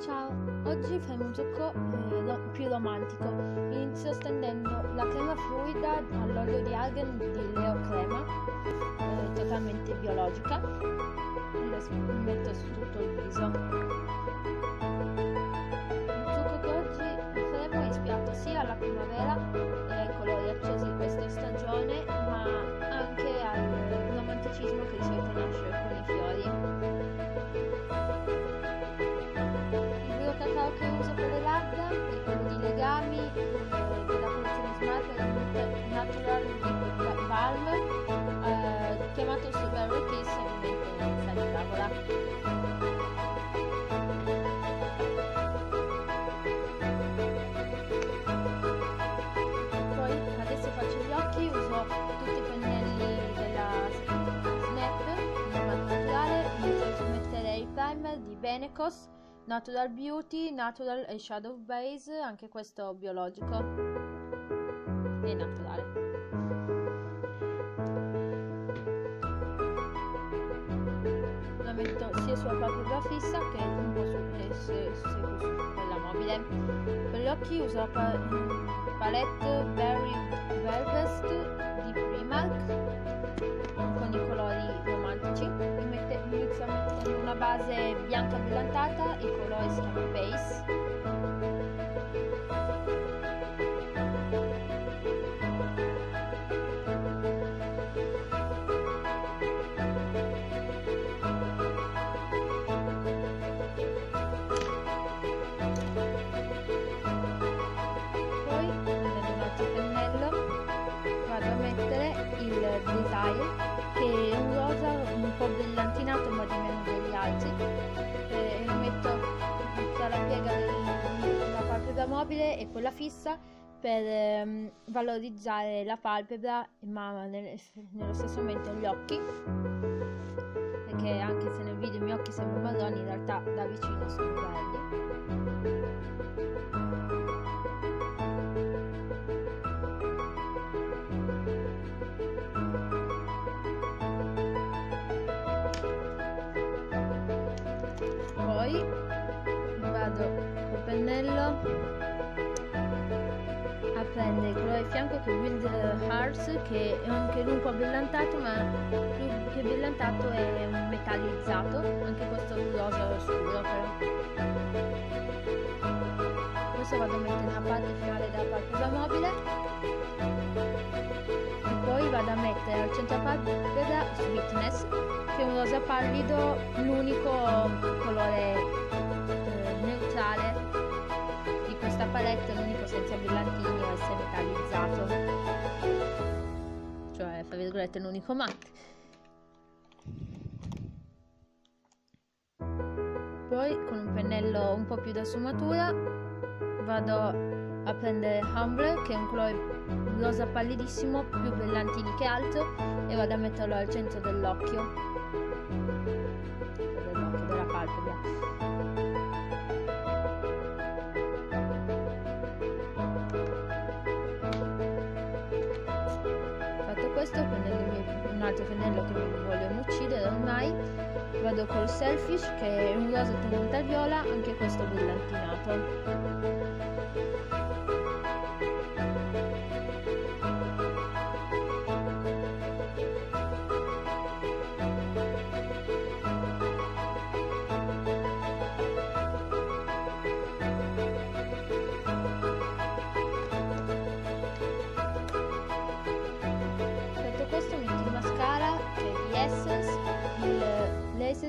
Ciao, oggi faremo un gioco eh, più romantico. Inizio stendendo la crema fluida all'olio di argan di Leo Crema, eh, totalmente biologica. Lo metto su tutto il viso. Benecos Natural Beauty, Natural e Shadow Base, anche questo biologico e naturale. Lo metto sia sulla palpebra fissa che un po' su, su quella mobile. Per gli occhi uso la pa- palette Berry Velvet di Primark base bianca brillantata, i colori si chiamano base. Brillantinato ma di meno degli altri. E metto tra la piega della palpebra mobile e quella fissa per ehm, valorizzare la palpebra ma nel- nello stesso momento gli occhi. Perché anche se nel video i miei occhi sembrano marroni in realtà da vicino sono verdi poi vado col pennello a prendere il colore fianco che è Wild Hearts che è anche lui un po' brillantato ma più che brillantato è un metallizzato anche questo rosa scuro però. Questo vado a mettere nella parte finale della palpebra mobile poi vado a mettere al centro palpebra Sweetness che è un rosa pallido l'unico colore eh, neutrale di questa palette l'unico senza brillantini o essere metallizzato. Cioè fra virgolette l'unico matte poi con un pennello un po' più da sfumatura vado a prendere Humble che è un colore rosa pallidissimo più brillantini che altro e vado a metterlo al centro dell'occhio. Dell'occhio della palpebra. Fatto questo prendendo un altro pennello che mi vogliono uccidere ormai vado col Selfish che è un rosa tenuta viola anche questo brillantinato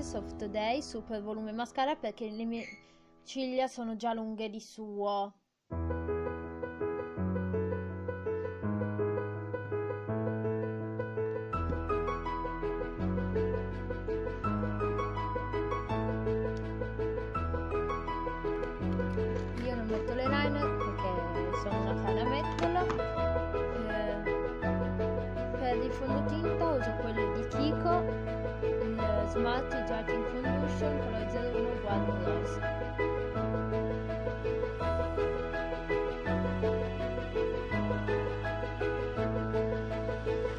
Laces of Today Super Volume Mascara perché le mie ciglia sono già lunghe di suo. Smart Hydrating Foundation colore 01 Wild Rose.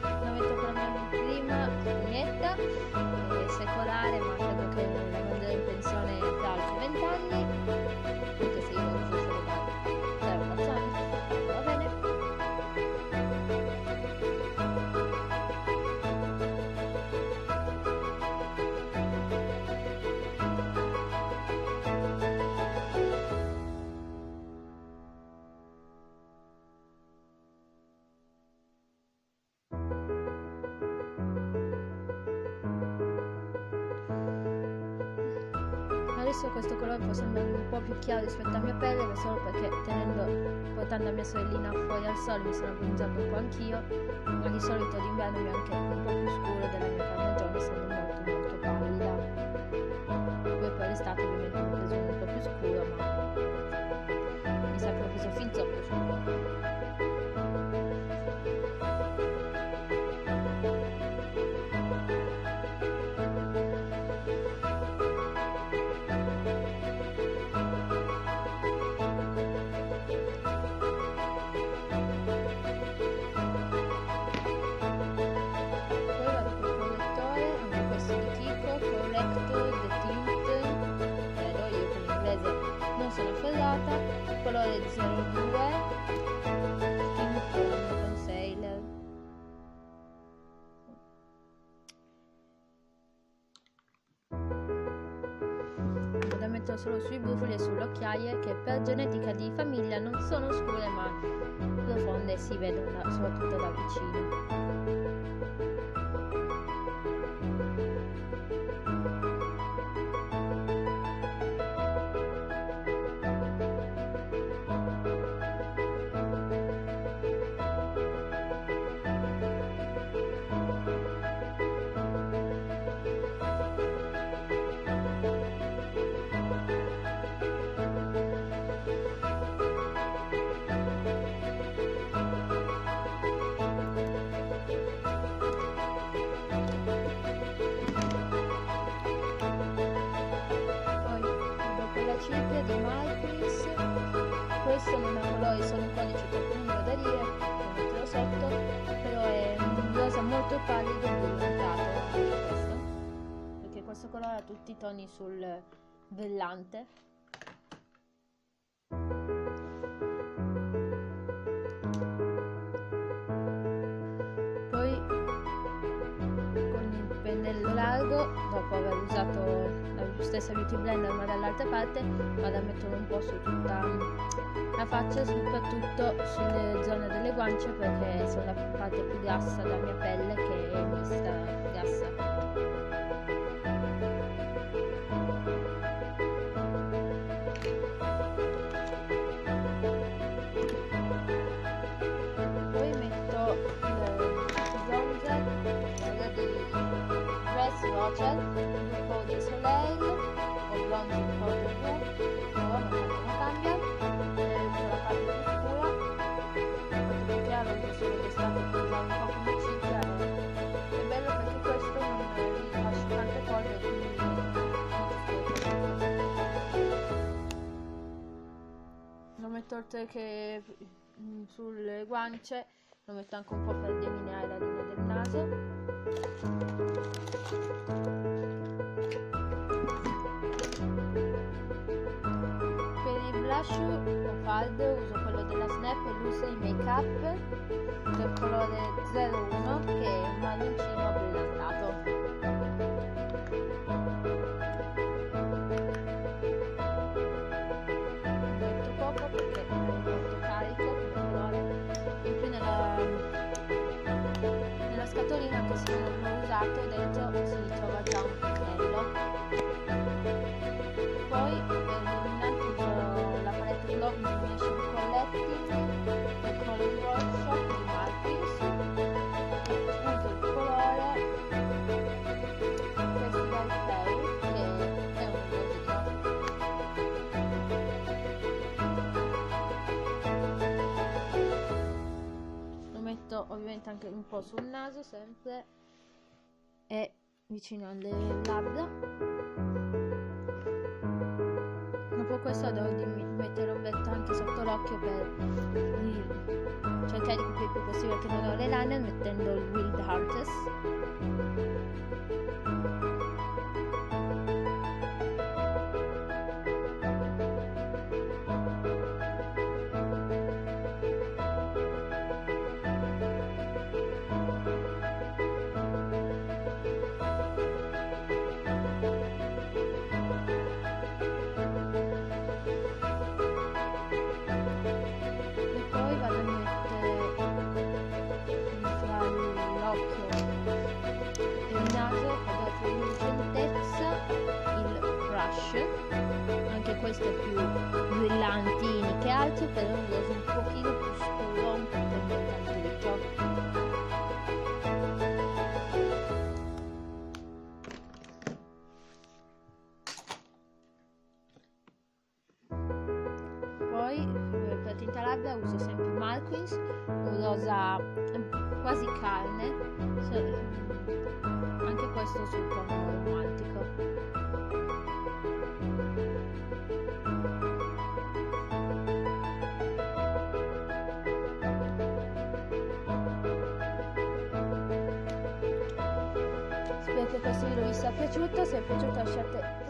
La metto con la mia prima spugnetta, adesso questo colore può sembrare un po' più chiaro rispetto alla mia pelle ma solo perché tenendo, portando mia sorellina fuori al sole mi sono abbronzato un po' anch'io ma di solito d'inverno è anche un po' più scuro della mia carnagione essendo molto molto colore 02, Skin Tone Concealer. Vado a mettere solo sui brufoli e sulle occhiaie che per genetica di famiglia non sono scure ma profonde e si vedono da- soprattutto da vicino. 5 di MyPix questo non è un ROI, solo un codice per numero da dire non lo sotto però è un rosa molto pallido e pigmentato questo. Perché questo colore ha tutti i toni sul vellante. Poi con il pennello largo dopo aver usato stessa beauty blender ma dall'altra parte, vado a metterlo un po' su tutta la faccia, soprattutto sulle zone delle guance perché sono la parte più grassa della mia pelle che è mista grassa. Roger oltre che mm, sulle guance lo metto anche un po' per delineare la linea del naso. Per il blush o pad uso quello della Snap Lucy Makeup. Del colore 01 che è un marroncino brillantato scatolina che non l'ho usato dentro si trova già un pennello un po' sul naso sempre e vicino alle labbra. Dopo questo devo mettere l'ombretto anche sotto l'occhio per cercare di coprire il più possibile che non ho l'eyeliner mettendo il Wild Hearts è più brillantini che altro però un rosa un pochino più scuro un po' tendente al grigio poi eh, per tinta labbra uso sempre Malquins un rosa mm, quasi carne. Anche questo sul tono spero che questo video vi sia piaciuto se è piaciuto lasciate